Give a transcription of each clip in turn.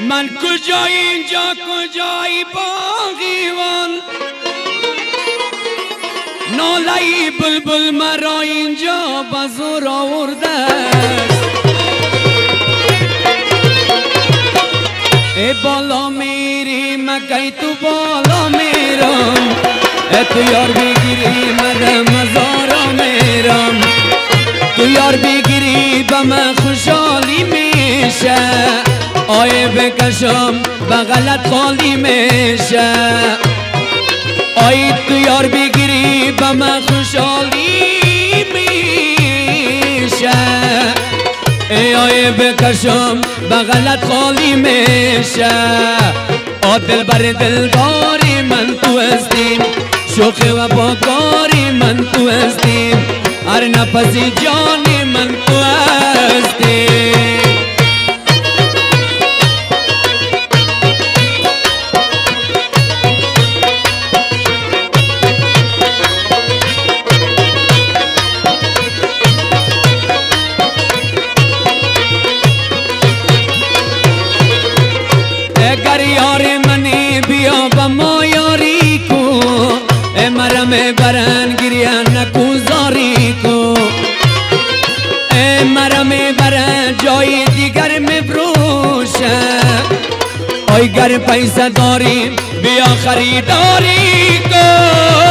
من کجای اینجا کجای باغیوان نالای بلبل مرا اینجا بزور آورده ای بالا میری مگه تو بالا میرم؟ ای تو یار بگیری مده مزارا میرم. تو یار بگیری به من خوشحالی میشه. آیه بکشم بغلت خالی میشه. آی تو یار بگیری به من خوشحالی میشه. ای آی بکشم بغلت خالی میشه. آ دل بر من تو هستیم. شوق و باکاری من تو هستیم. هر نفسی جانی اگر یار منی بیا با ما یاری کو. ای مرم برن گریه نکو زاری کو. ای مرم برن جای دیگر مبروشه آی گر پیسه داری بیا خریداری کو.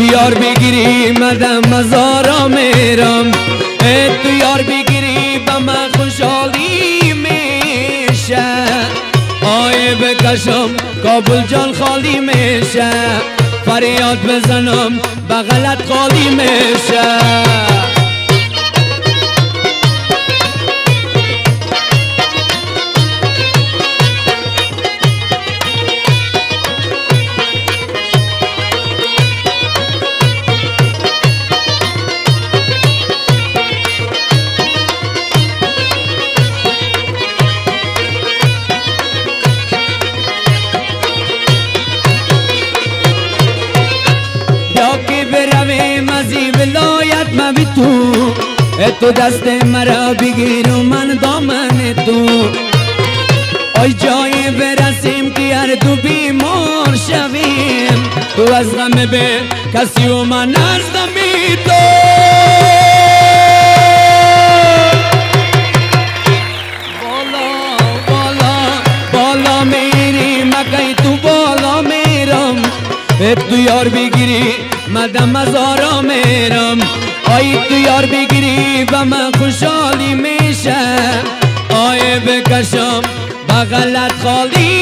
تو یار بگیری مدم مزارا میرم تو یار بگیری به من خوشحالی میشه. آی بکشم کابل جان خالی میشه. فریاد بزنم بغلت خالی میشه. تو دست مرا بگیر و من دامن تو. آی جای برسیم که هر دو بیمار شویم. تو از غم به کسی و من از به تو یار بگیری مدم مزارا میرم آی تو یار بگیری و من خوشحالی میشه آی بکشم بغلت خالی